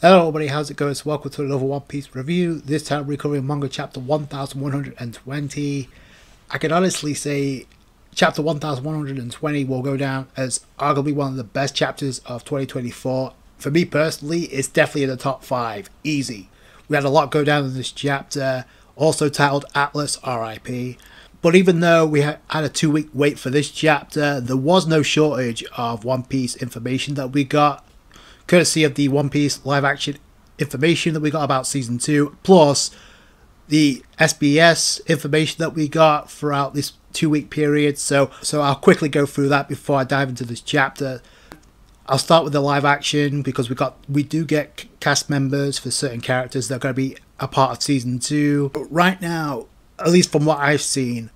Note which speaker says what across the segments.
Speaker 1: Hello everybody, how's it going? So welcome to another One Piece review. This time we're covering manga chapter 1120. I can honestly say chapter 1120 will go down as arguably one of the best chapters of 2024. For me personally, it's definitely in the top 5. Easy. We had a lot go down in this chapter, also titled Atlas RIP. But even though we had a two week wait for this chapter, there was no shortage of One Piece information that we got courtesy of the One Piece live action information that we got about season two, plus the SBS information that we got throughout this two week period. So, so I'll quickly go through that before I dive into this chapter. I'll start with the live action because we got we do get cast members for certain characters that are going to be a part of season two. But right now, at least from what I've seen,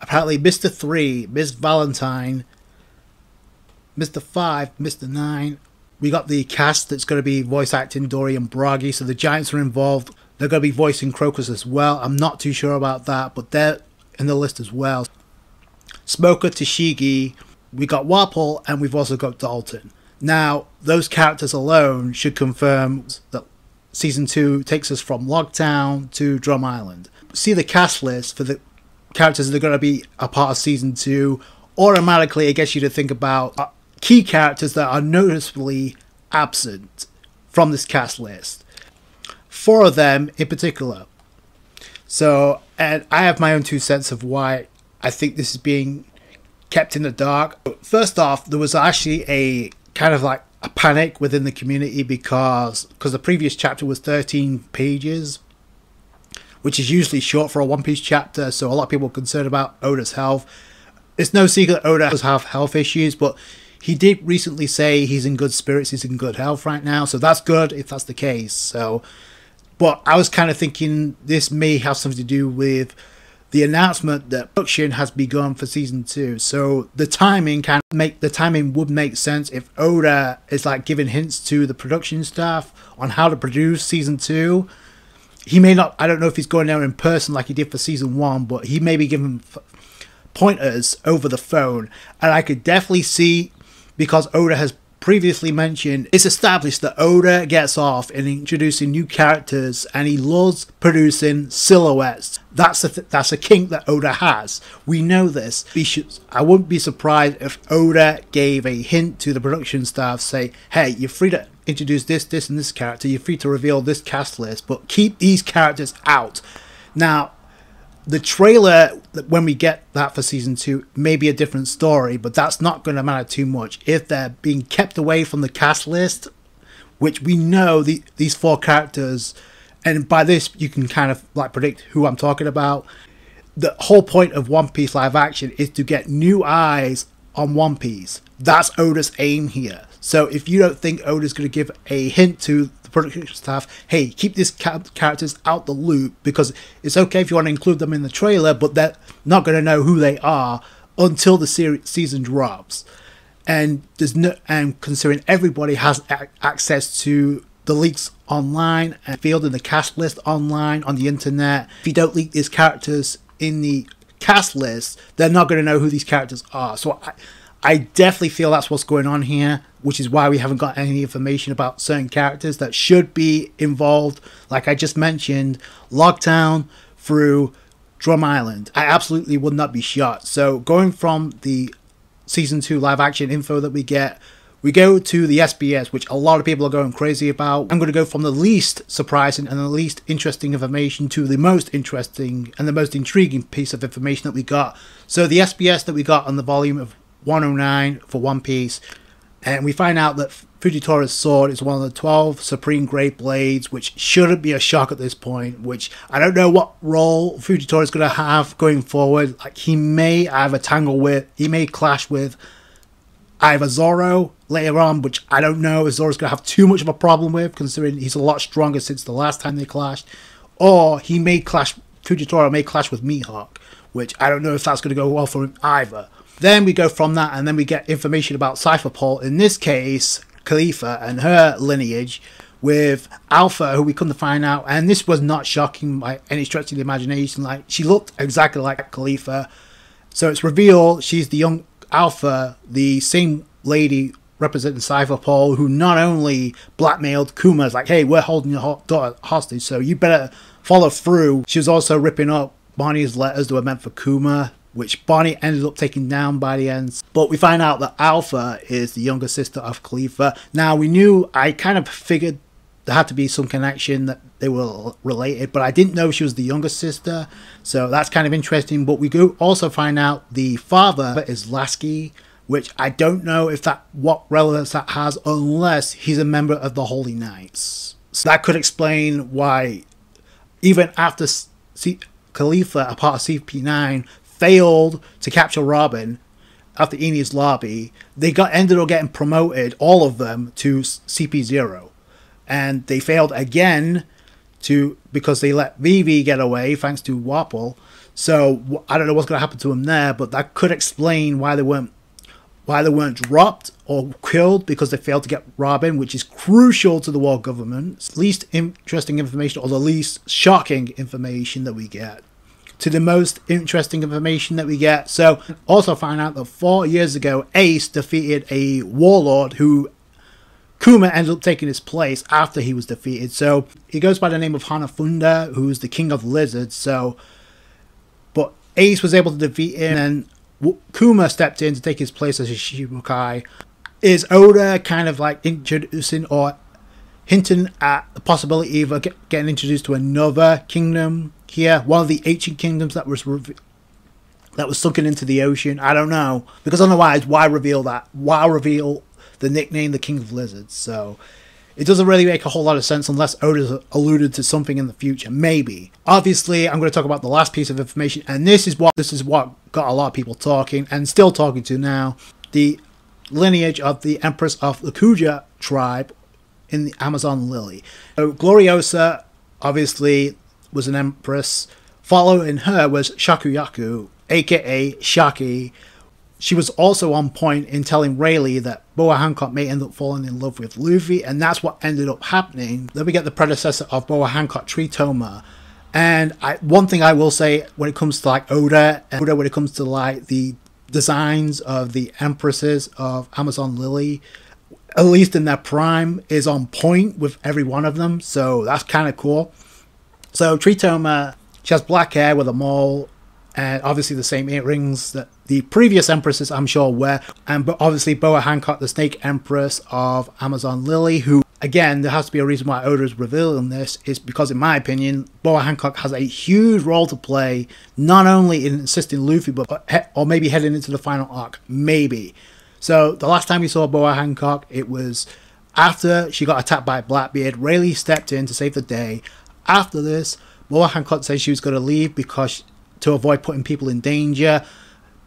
Speaker 1: apparently Mr. Three, Miss Valentine, Mr. Five, Mr. Nine, we got the cast that's going to be voice acting Dorry and Brogy, so the Giants are involved. They're going to be voicing Crocus as well. I'm not too sure about that, but they're in the list as well. Smoker, Tashigi, we got Wapol, and we've also got Dalton. Now, those characters alone should confirm that season two takes us from Logtown to Drum Island. See the cast list for the characters that are going to be a part of season two. Automatically, it gets you to think about uh, key characters that are noticeably absent from this cast list. Four of them in particular. So, and I have my own two cents of why I think this is being kept in the dark. First off, there was actually a kind of like a panic within the community because because the previous chapter was 13 pages, which is usually short for a One Piece chapter. So a lot of people are concerned about Oda's health. It's no secret Oda does have health issues, but he did recently say he's in good spirits, he's in good health right now, so that's good if that's the case. So, but I was kind of thinking this may have something to do with the announcement that production has begun for season two. So the timing can make the timing would make sense if Oda is like giving hints to the production staff on how to produce season two. He may not. I don't know if he's going there in person like he did for season one, but he may be giving pointers over the phone, and I could definitely see because Oda has previously mentioned, it's established that Oda gets off in introducing new characters and he loves producing silhouettes. That's a th- that's a kink that Oda has. We know this. Should, I wouldn't be surprised if Oda gave a hint to the production staff, say, "Hey, you're free to introduce this, this, and this character. You're free to reveal this cast list, but keep these characters out." Now, the trailer when we get that for season two may be a different story but that's not going to matter too much. If they're being kept away from the cast list which we know the, these four characters and by this you can kind of like predict who i'm talking about the whole point of one piece live action is to get new eyes on one piece. That's oda's aim here so if you don't think oda's going to give a hint to the production staff, hey, keep these characters out the loop because it's okay if you want to include them in the trailer, but they're not going to know who they are until the series season drops. And there's no, and considering everybody has access to the leaks online and field in the cast list online on the internet, if you don't leak these characters in the cast list, they're not going to know who these characters are. So I, I definitely feel that's what's going on here, which is why we haven't got any information about certain characters that should be involved. Like I just mentioned, Logtown through Drum Island. I absolutely would not be shocked. So going from the season two live action info that we get, we go to the SBS, which a lot of people are going crazy about. I'm going to go from the least surprising and the least interesting information to the most interesting and the most intriguing piece of information that we got. So the SBS that we got on the volume of 109 for One Piece, and we find out that Fujitora's sword is one of the 12 Supreme Great Blades, which shouldn't be a shock at this point. Which I don't know what role Fujitora is going to have going forward. Like he may have a tangle with, he may clash with either Zoro later on, which I don't know if Zoro's going to have too much of a problem with, considering he's a lot stronger since the last time they clashed. Or he may clash, Fujitora may clash with Mihawk, which I don't know if that's going to go well for him either. Then we go from that and then we get information about Cipher Pol, in this case, Kalifa and her lineage with Alpha, who we couldn't find out. And this was not shocking by any stretch of the imagination. Like, she looked exactly like Kalifa. So it's revealed she's the young Alpha, the same lady representing Cipher Pol, who not only blackmailed Kuma, like, hey, we're holding your daughter hostage, so you better follow through. She was also ripping up Bonney's letters that were meant for Kuma, which Bonney ended up taking down by the end. But we find out that Alpha is the younger sister of Kalifa. Now, we knew, I kind of figured there had to be some connection that they were related, but I didn't know she was the younger sister, so that's kind of interesting. But we go also find out the father is Lasky, which I don't know if that what relevance that has unless he's a member of the Holy Knights. So that could explain why, even after C- Kalifa, a part of CP9, failed to capture Robin after Enies Lobby, they got ended up getting promoted, all of them, to CP0 and they failed again to because they let Vivi get away thanks to Wapol. So I don't know what's going to happen to them there, but that could explain why they weren't why they weren't dropped or killed because they failed to get Robin, which is crucial to the world government. Least interesting information or the least shocking information that we get to the most interesting information that we get. So also find out that four years ago, Ace defeated a warlord who Kuma ended up taking his place after he was defeated. So he goes by the name of Hanafuda, who's the king of lizards. So, but Ace was able to defeat him, and Kuma stepped in to take his place as a Shichibukai. Is Oda kind of like introducing or hinting at the possibility of getting introduced to another kingdom here, one of the ancient kingdoms that was that was sunken into the ocean? I don't know because otherwise, why reveal that? Why reveal the nickname the King of Lizards. So it doesn't really make a whole lot of sense unless Oda's alluded to something in the future. Maybe. Obviously, I'm going to talk about the last piece of information, and this is what this is what got a lot of people talking and still talking to now. The lineage of the Empress of the Kuja tribe in the Amazon Lily. So Gloriosa obviously was an empress. Following her was Shakuyaku, aka Shaki, she was also on point in telling Rayleigh that Boa Hancock may end up falling in love with Luffy, and that's what ended up happening. Then we get the predecessor of Boa Hancock, Tritoma. And I, one thing I will say when it comes to like Oda, and Oda when it comes to like the designs of the empresses of Amazon Lily, at least in their prime, is on point with every one of them. So that's kind of cool. So Tritoma, she has black hair with a mole, and obviously the same earrings that the previous empresses I'm sure were, and but obviously Boa Hancock, the Snake Empress of Amazon Lily, who again there has to be a reason why Oda is revealing this is because in my opinion Boa Hancock has a huge role to play not only in assisting Luffy but or maybe heading into the final arc maybe. So the last time we saw Boa Hancock it was after she got attacked by Blackbeard. Rayleigh stepped in to save the day. After this, Boa Hancock said she was going to leave because to avoid putting people in danger.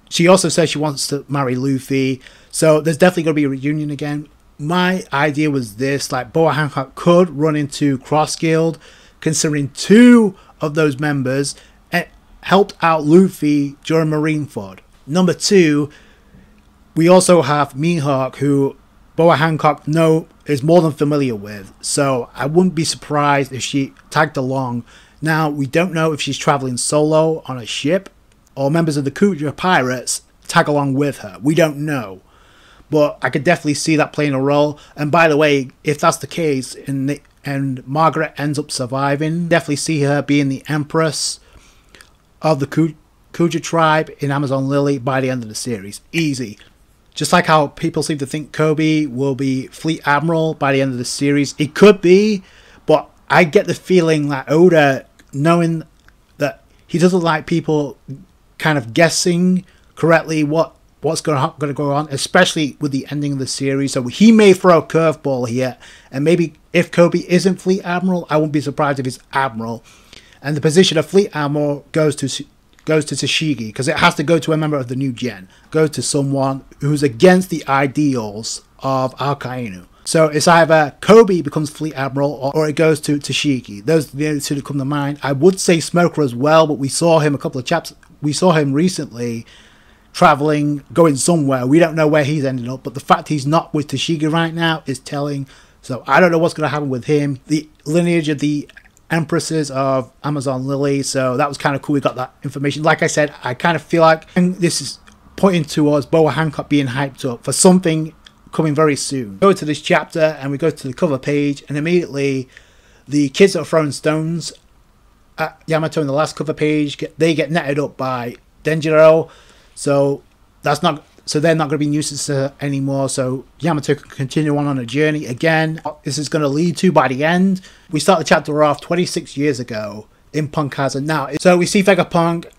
Speaker 1: She also says she wants to marry Luffy. So there's definitely going to be a reunion again. My idea was this like Boa Hancock could run into Cross Guild, considering two of those members eh, helped out Luffy during Marineford. Number two, we also have Mihawk, who Boa Hancock know is more than familiar with. So I wouldn't be surprised if she tagged along now, we don't know if she's traveling solo on a ship or members of the Kuja pirates tag along with her. We don't know. But I could definitely see that playing a role. And by the way, if that's the case and, the, and Margaret ends up surviving, definitely see her being the empress of the Kuja tribe in Amazon Lily by the end of the series. Easy. Just like how people seem to think Kobe will be Fleet Admiral by the end of the series. It could be, but I get the feeling that Oda knowing that he doesn't like people kind of guessing correctly what what's going to, go on, especially with the ending of the series. So he may throw a curveball here, and maybe if Kobe isn't Fleet Admiral, I won't be surprised if he's Admiral, and the position of Fleet Admiral goes to goes to Tashigi because it has to go to a member of the new gen, go to someone who's against the ideals of Akainu. So it's either Kobe becomes Fleet Admiral or, or it goes to Tashigi. Those are the only two that come to mind. I would say Smoker as well, but we saw him a couple of chaps. We saw him recently traveling, going somewhere. We don't know where he's ended up, but the fact he's not with Tashigi right now is telling. So I don't know what's going to happen with him. The lineage of the Empresses of Amazon Lily. So that was kind of cool. We got that information. Like I said, I kind of feel like and this is pointing towards Boa Hancock being hyped up for something coming very soon. Go to this chapter and we go to the cover page and immediately the kids are throwing stones at Yamato in the last cover page, they get netted up by Denjiro. So that's not so they're not going to be nuisance to anymore. So Yamato can continue on on a journey again. This is going to lead to by the end. We start the chapter off 26 years ago in Punk Hazard now. So we see Vegapunk.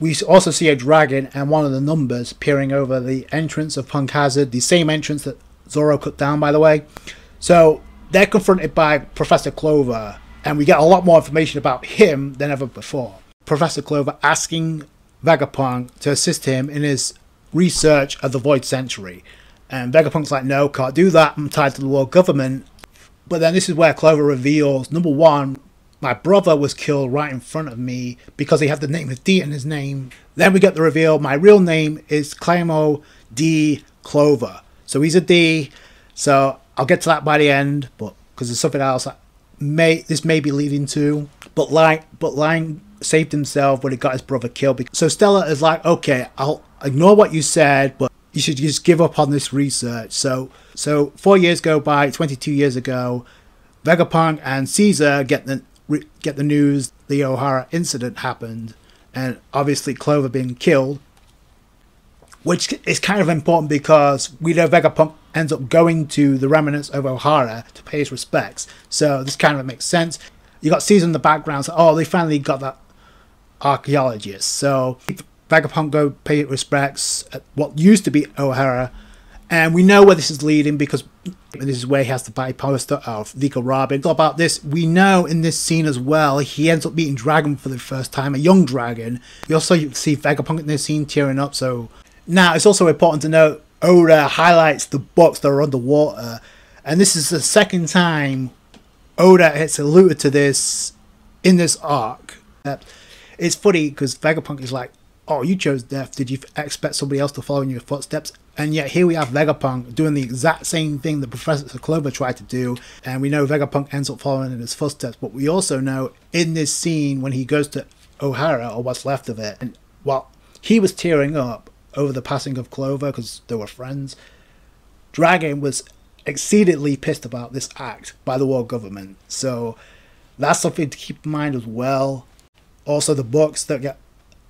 Speaker 1: We also see a dragon and one of the numbers peering over the entrance of Punk Hazard, the same entrance that Zoro cut down, by the way. So they're confronted by Professor Clover, and we get a lot more information about him than ever before. Professor Clover asking Vegapunk to assist him in his research of the Void Century. And Vegapunk's like, no, can't do that. I'm tied to the world government. But then this is where Clover reveals number one, my brother was killed right in front of me because he had the name of D in his name. Then we get the reveal my real name is Claymore D Clover. So he's a D. So I'll get to that by the end, but because there's something else that may this may be leading to. But Lion, but Lion saved himself when he got his brother killed. So Stella is like, okay, I'll ignore what you said, but you should just give up on this research. So, so four years go by, 22 years ago, Vegapunk and Caesar get the get the news the Ohara incident happened, and obviously Clover being killed, which is kind of important because we know Vegapunk ends up going to the remnants of Ohara to pay his respects. So this kind of makes sense. You got Caesar in the background, so oh, they finally got that archaeologist. So Vegapunk go pay respects at what used to be Ohara, and we know where this is leading because this is where he has to buy poster of Nico Robin. About this, we know in this scene as well, he ends up meeting Dragon for the first time, a young dragon. We also see Vegapunk in this scene tearing up. So now it's also important to note Oda highlights the books that are underwater, and this is the second time Oda has alluded to this in this arc. It's funny because Vegapunk is like, oh, you chose death. Did you expect somebody else to follow in your footsteps? And yet here we have Vegapunk doing the exact same thing that Professor Clover tried to do. And we know Vegapunk ends up following in his footsteps. But we also know in this scene when he goes to Ohara, or what's left of it, and while he was tearing up over the passing of Clover because they were friends, Dragon was exceedingly pissed about this act by the world government. So that's something to keep in mind as well. Also, the books that get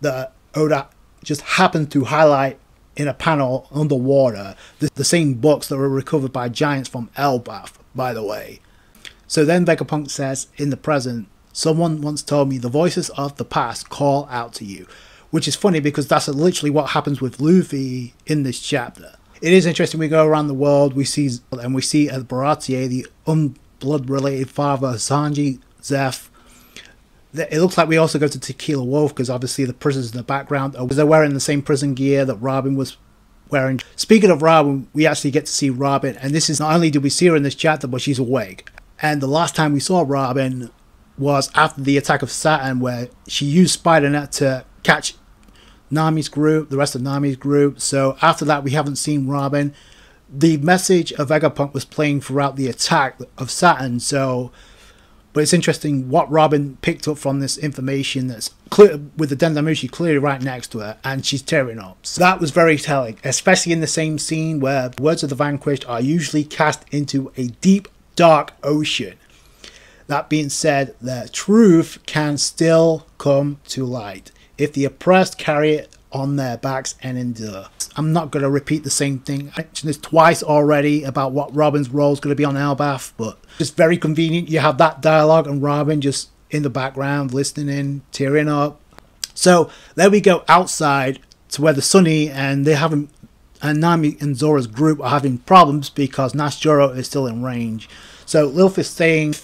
Speaker 1: the Oda just happened to highlight in a panel underwater the, the same books that were recovered by giants from Elbaf, by the way. So then Vegapunk says, in the present, someone once told me the voices of the past call out to you, which is funny because that's literally what happens with Luffy in this chapter. It is interesting. We go around the world, we see and we see at Baratie, the unblood related father Sanji, Zeff, it looks like we also go to Tequila Wolf because obviously the prisoners in the background are they're wearing the same prison gear that Robin was wearing. Speaking of Robin, we actually get to see Robin, and this is not only do we see her in this chapter, but she's awake. And the last time we saw Robin was after the attack of Saturn, where she used Spider Net to catch Nami's group, the rest of Nami's group. So after that, we haven't seen Robin. The message of Vegapunk was playing throughout the attack of Saturn, so but it's interesting what Robin picked up from this information that's clear with the Den Den Mushi clearly right next to her, and she's tearing up. So that was very telling, especially in the same scene where words of the vanquished are usually cast into a deep, dark ocean. That being said, the truth can still come to light if the oppressed carry it on their backs and endure. I'm not going to repeat the same thing. I mentioned this twice already about what Robin's role is going to be on Elbaf, but just very convenient. You have that dialogue and Robin just in the background listening in, tearing up. So there we go outside to where the Sunny and they haven't and Nami and Zoro's group are having problems because Nusjuro is still in range. So Lilith is saying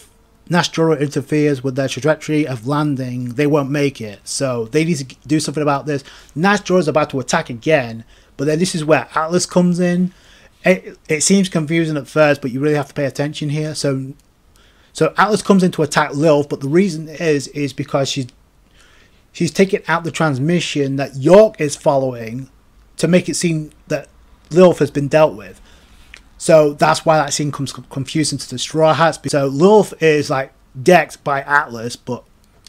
Speaker 1: Nusjuro interferes with their trajectory of landing, they won't make it. So they need to do something about this. Nusjuro is about to attack again, but then this is where Atlas comes in. It, it seems confusing at first, but you really have to pay attention here. So so Atlas comes in to attack Lilith, but the reason is is because she's she's taking out the transmission that York is following to make it seem that Lilith has been dealt with. So that's why that scene comes confusing to the Straw Hats. So Lilith is like decked by Atlas, but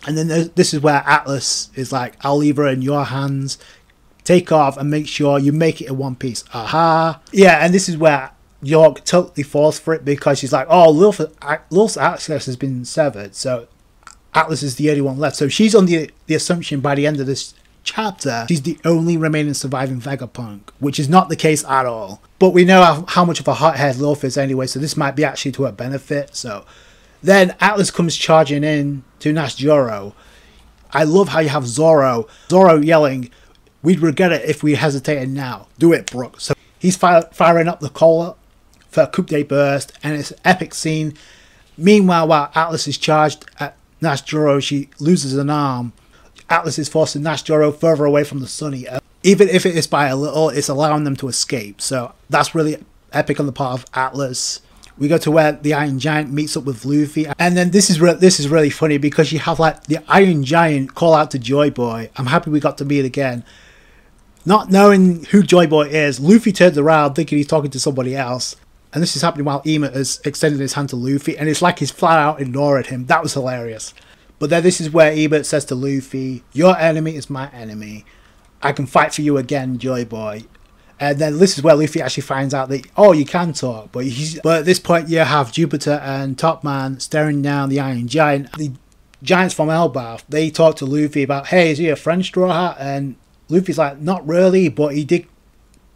Speaker 1: and then this is where Atlas is like, "I'll leave her in your hands. Take off and make sure you make it in one piece." Aha! Yeah, and this is where York totally falls for it because she's like, oh, Lilith's access has been severed, so Atlas is the only one left. So she's on the the assumption by the end of this chapter, she's the only remaining surviving Vegapunk, which is not the case at all. But we know how, how much of a hothead Lilith is anyway, so this might be actually to her benefit. So then Atlas comes charging in to Nusjuro. I love how you have Zoro, Zoro yelling, We'd regret it if we hesitated now. Do it, Brook. So he's firing up the collar for a coup de burst, and it's an epic scene. Meanwhile, while Atlas is charged at Nusjuro, she loses an arm. Atlas is forcing Nusjuro further away from the Sunny. Uh, even if it is by a little, it's allowing them to escape. So that's really epic on the part of Atlas. We go to where the Iron Giant meets up with Luffy, and then this is this is really funny because you have like the Iron Giant call out to Joy Boy. I'm happy we got to meet again. Not knowing who Joy Boy is, Luffy turns around thinking he's talking to somebody else. And this is happening while Emeth is extending his hand to Luffy, and it's like he's flat out ignoring him. That was hilarious. But then this is where Emeth says to Luffy, Your enemy is my enemy. I can fight for you again, Joy Boy. And then this is where Luffy actually finds out that, oh, you can talk. But, but at this point, you have Jupiter and Top Man staring down the Iron Giant. The giants from Elbaf, they talk to Luffy about, hey, is he a friend, Straw Hat? And Luffy's like, not really, but he did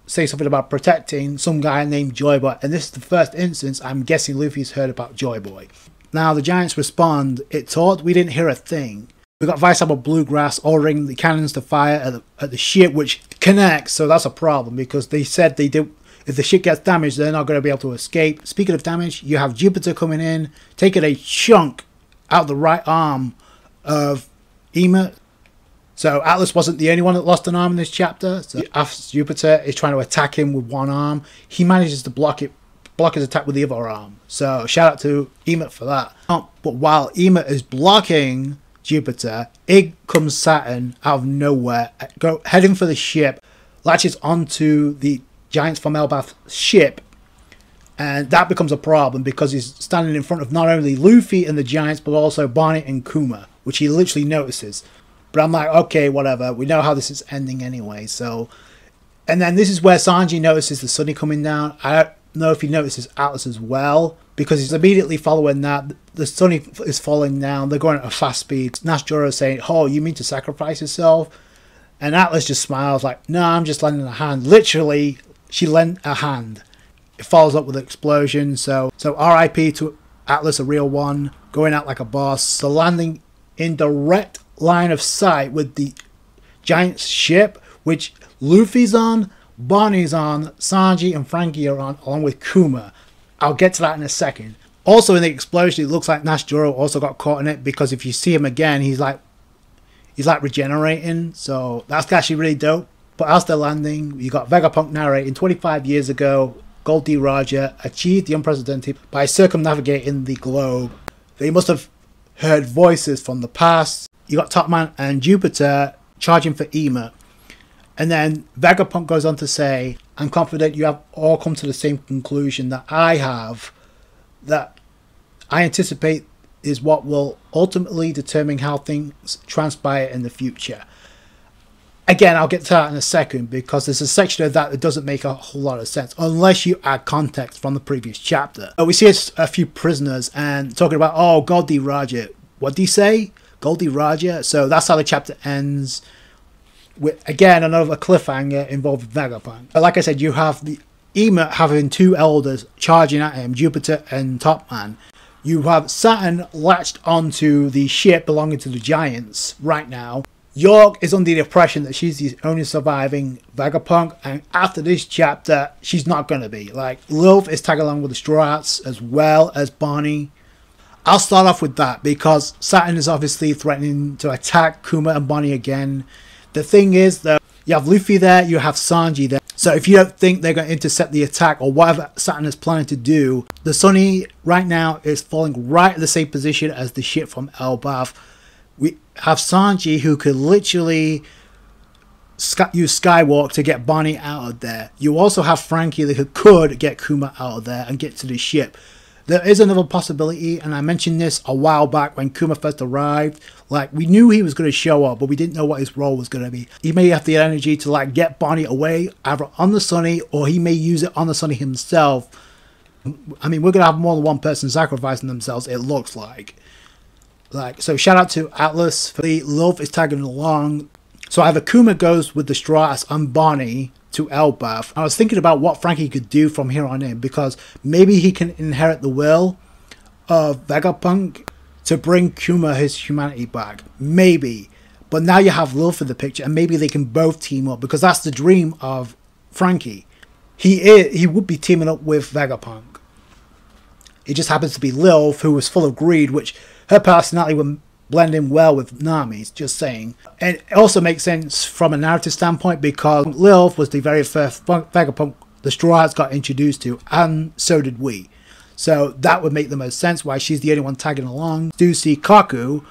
Speaker 1: say something about protecting some guy named Joy Boy. And this is the first instance I'm guessing Luffy's heard about Joy Boy. Now the Giants respond, it thought we didn't hear a thing. We got Vice Admiral Bluegrass ordering the cannons to fire at the, at the ship, which connects, so that's a problem because they said they did. If the ship gets damaged, they're not going to be able to escape. Speaking of damage, you have Jupiter coming in, taking a chunk out the right arm of Emeth. So Atlas wasn't the only one that lost an arm in this chapter. So Jupiter is trying to attack him with one arm. He manages to block it block his attack with the other arm. So shout out to Emeth for that. Oh. But while Emeth is blocking Jupiter, in comes Saturn out of nowhere, go heading for the ship, latches onto the Giants from Elbaf ship, and that becomes a problem because he's standing in front of not only Luffy and the Giants, but also Bonney and Kuma, which he literally notices. But I'm like, okay, whatever. We know how this is ending anyway. So, and then this is where Sanji notices the sunny coming down. I know if he notices Atlas as well, because he's immediately following that. The sun is falling down. They're going at a fast speed. Nusjuro is saying, "Oh, you mean to sacrifice yourself?" And Atlas just smiles like, "No, I'm just lending a hand." Literally, she lent a hand. It follows up with an explosion. So, so R.I.P. to Atlas, a real one, going out like a boss. So landing in direct line of sight with the giant ship, which Luffy's on Bonney's on, Sanji and Franky are on, along with Kuma. I'll get to that in a second. Also, in the explosion, it looks like Nusjuro also got caught in it because if you see him again, he's like he's like regenerating. So that's actually really dope. But as they're landing, you got Vegapunk narrating 25 years ago, Gol D. Roger achieved the unprecedented by circumnavigating the globe. They must have heard voices from the past. You got Topman and Jupiter charging for Emeth. And then Vegapunk goes on to say, I'm confident you have all come to the same conclusion that I have, that I anticipate is what will ultimately determine how things transpire in the future. Again, I'll get to that in a second because there's a section of that that doesn't make a whole lot of sense unless you add context from the previous chapter. We see a, few prisoners and talking about, oh, Gol D. Roger. What do you say? Gol D. Roger? So that's how the chapter ends with again another cliffhanger involving Vegapunk. But like I said, you have the Emeth having two elders charging at him, Jupiter and Topman. You have Saturn latched onto the ship belonging to the Giants right now. York is under the impression that she's the only surviving Vegapunk, and after this chapter, she's not gonna be. Like, Lilith is tagging along with the Straw Hats as well as Bonney. I'll start off with that because Saturn is obviously threatening to attack Kuma and Bonney again. The thing is that you have Luffy there, you have Sanji there. So if you don't think they're going to intercept the attack or whatever Saturn is planning to do, the Sunny right now is falling right in the same position as the ship from Elbaf. We have Sanji who could literally use Skywalk to get Bonney out of there. You also have Franky that could get Kuma out of there and get to the ship. There is another possibility, and I mentioned this a while back when Kuma first arrived. Like, we knew he was going to show up, but we didn't know what his role was going to be. He may have the energy to, like, get Bonney away, either on the Sunny, or he may use it on the Sunny himself I mean, we're gonna have more than one person sacrificing themselves. It looks like. Like so, shout out to Atlas for the love is tagging along. So either Kuma goes with the Straws and Bonney to Elbaf. I was thinking about what Franky could do from here on in because maybe he can inherit the will of Vegapunk to bring Kuma his humanity back. Maybe. But now you have Lilith in the picture and maybe they can both team up because that's the dream of Franky. He is, he would be teaming up with Vegapunk. It just happens to be Lilith who was full of greed, which her personality would blend in well with Nami, just saying. And it also makes sense from a narrative standpoint because Lilith was the very first Vegapunk the Straw Hats got introduced to, and so did we. So that would make the most sense why she's the only one tagging along. Do see Kaku,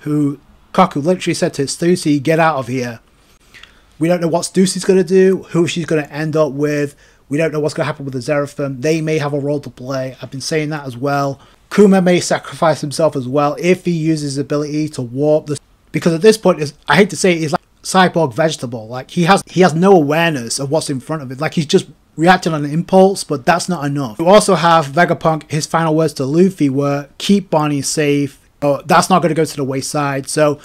Speaker 1: who Kaku literally said to Stussy, get out of here. We don't know what Stussy's going to do, who she's going to end up with. We don't know what's going to happen with the Seraphim. They may have a role to play. I've been saying that as well. Kuma may sacrifice himself as well if he uses his ability to warp the. Because at this point, is I hate to say it, he's like cyborg vegetable. Like he has he has no awareness of what's in front of it. Like he's just reacting on an impulse, but that's not enough. You also have Vegapunk, his final words to Luffy were, keep Bonney safe. Oh, that's not going to go to the wayside. So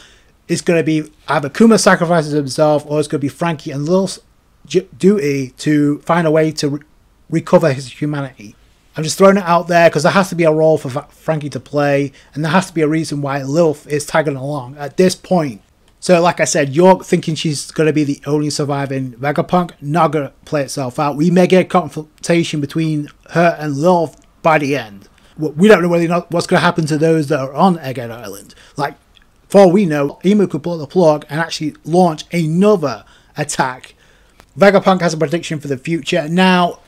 Speaker 1: it's going to be either Kuma sacrifices himself or it's going to be Franky and Lil's duty to find a way to re- recover his humanity. I'm just throwing it out there because there has to be a role for Franky to play, and there has to be a reason why Lilith is tagging along at this point. So, like I said, you're thinking she's going to be the only surviving Vegapunk. Not going to play itself out. We may get a confrontation between her and Lilith by the end. We don't know whether not what's going to happen to those that are on Egghead Island. Like, for all we know, Imu could pull the plug and actually launch another attack. Vegapunk has a prediction for the future. Now,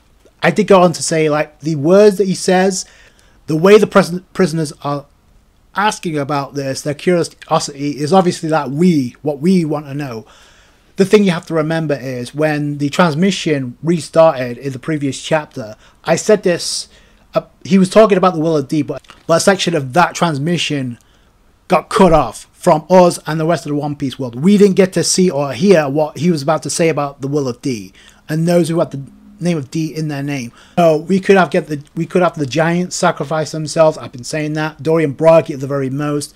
Speaker 1: I did go on to say, like, the words that he says, the way the pres- prisoners are asking about this, their curiosity is obviously that we, what we want to know. The thing you have to remember is when the transmission restarted in the previous chapter, I said this. Uh, he was talking about the will of D, but, but a section of that transmission got cut off from us and the rest of the One Piece world. We didn't get to see or hear what he was about to say about the will of D and those who had the name of D in their name. So we could have get the we could have the giants sacrifice themselves. I've been saying that. Dorian Bragi at the very most.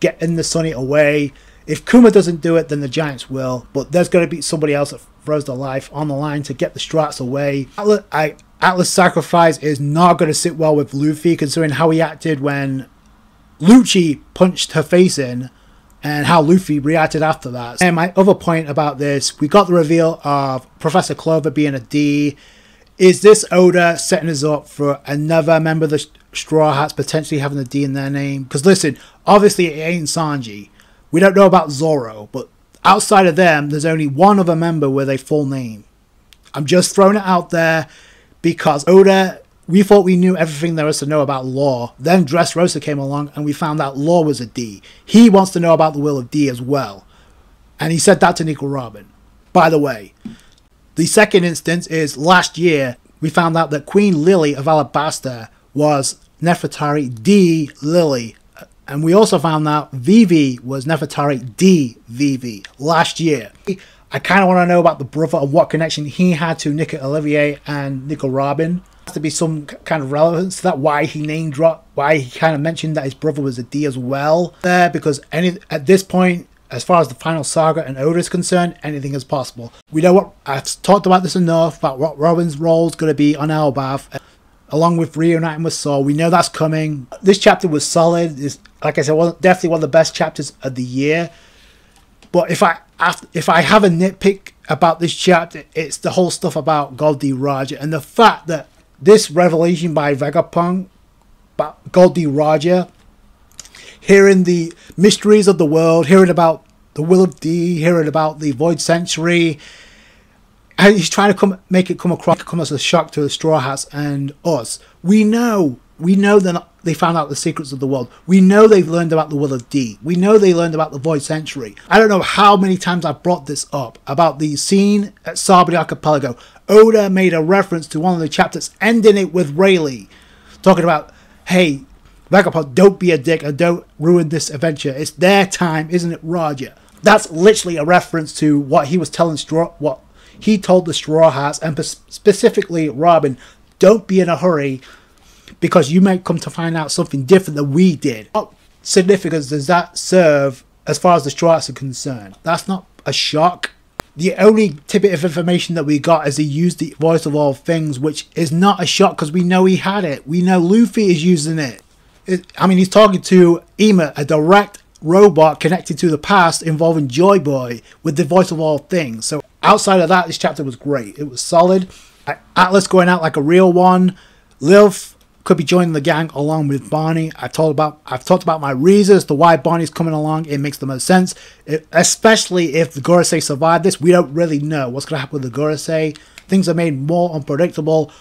Speaker 1: Get in the sunny away. If Kuma doesn't do it, then the Giants will. But there's going to be somebody else that throws their life on the line to get the Strats away. Atlas, I, Atlas Sacrifice is not going to sit well with Luffy, considering how he acted when Lucci punched her face in and how Luffy reacted after that. And my other point about this, we got the reveal of Professor Clover being a D. Is this Oda setting us up for another member of the Straw Hats potentially having a D in their name? Because listen, obviously it ain't Sanji. We don't know about Zoro, but outside of them, there's only one other member with a full name. I'm just throwing it out there because Oda we thought we knew everything there was to know about Law. Then Dressrosa came along and we found out Law was a D. He wants to know about the will of D as well. And he said that to Nico Robin. By the way, the second instance is last year we found out that Queen Lily of Alabasta was Nefertari D. Lily. And we also found out Vivi was Nefertari D. Vivi last year. I kind of want to know about the brother and what connection he had to Nico Olvia and Nico Robin to be some kind of relevance to that. Why he name dropped, why he kind of mentioned that his brother was a D as well. There, because any at this point, as far as the final saga and Oda is concerned, anything is possible. We know what I've talked about this enough about what Robin's role is going to be on Elbaf, along with reuniting with Saul. We know that's coming. This chapter was solid. It's, like I said, was definitely one of the best chapters of the year. But if I if I have a nitpick about this chapter, it's the whole stuff about Gol D Roger and the fact that this revelation by Vegapunk, Gol D Roger, hearing the mysteries of the world, hearing about the will of D, hearing about the Void Century. And he's trying to come make it come across come as a shock to the Straw Hats and us. We know, we know that they found out the secrets of the world. We know they've learned about the will of D. We know they learned about the Void Century. I don't know how many times I've brought this up about the scene at Sabaody Archipelago Oda made a reference to one of the chapters, ending it with Rayleigh, talking about, hey, Vegapunk, don't be a dick and don't ruin this adventure. It's their time, isn't it, Roger? That's literally a reference to what he was telling Straw, what he told the Straw Hats, and specifically Robin, don't be in a hurry because you might come to find out something different than we did. What significance does that serve as far as the Straw Hats are concerned? That's not a shock. The only tidbit of information that we got is he used the voice of all things, which is not a shock because we know he had it. We know Luffy is using it. it I mean, he's talking to Emeth, a direct robot connected to the past involving Joy Boy with the voice of all things. So outside of that, this chapter was great. It was solid. Atlas going out like a real one. Lilf could be joining the gang along with Bonney. I've told about I've talked about my reasons to why Bonney's coming along. It makes the most sense, it, especially if the Gorosei survive this. We don't really know what's going to happen with the Gorosei. Things are made more unpredictable.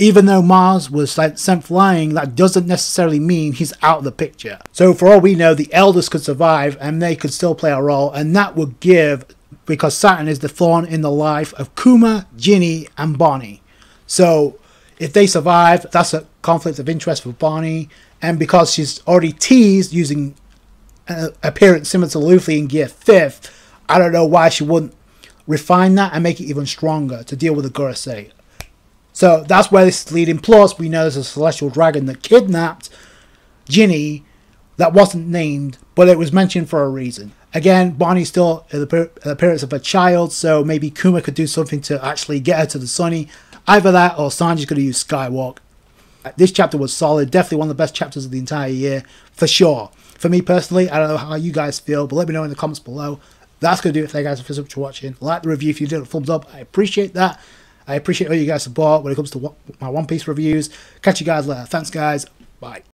Speaker 1: Even though Mars was sent flying, that doesn't necessarily mean he's out of the picture. So for all we know, the Elders could survive and they could still play a role, and that would give because Saturn is the thorn in the life of Kuma, Ginny, and Bonney. So if they survive, that's a conflict of interest for Bonney. And because she's already teased using an appearance similar to Luffy in Gear 5th, I don't know why she wouldn't refine that and make it even stronger to deal with the Gorosei. So that's where this is leading. Plus, we know there's a celestial dragon that kidnapped Ginny that wasn't named, but it was mentioned for a reason. Again, Bonney's still the appearance of a child, so maybe Kuma could do something to actually get her to the Sunny. Either that or Sanji's going to use Skywalk. Uh, this chapter was solid, definitely one of the best chapters of the entire year, for sure. For me personally, I don't know how you guys feel, but let me know in the comments below. That's going to do it. Thank you guys so much for watching. Like the review if you did a thumbs up. I appreciate that. I appreciate all you guys' support when it comes to my One Piece reviews. Catch you guys later. Thanks, guys. Bye.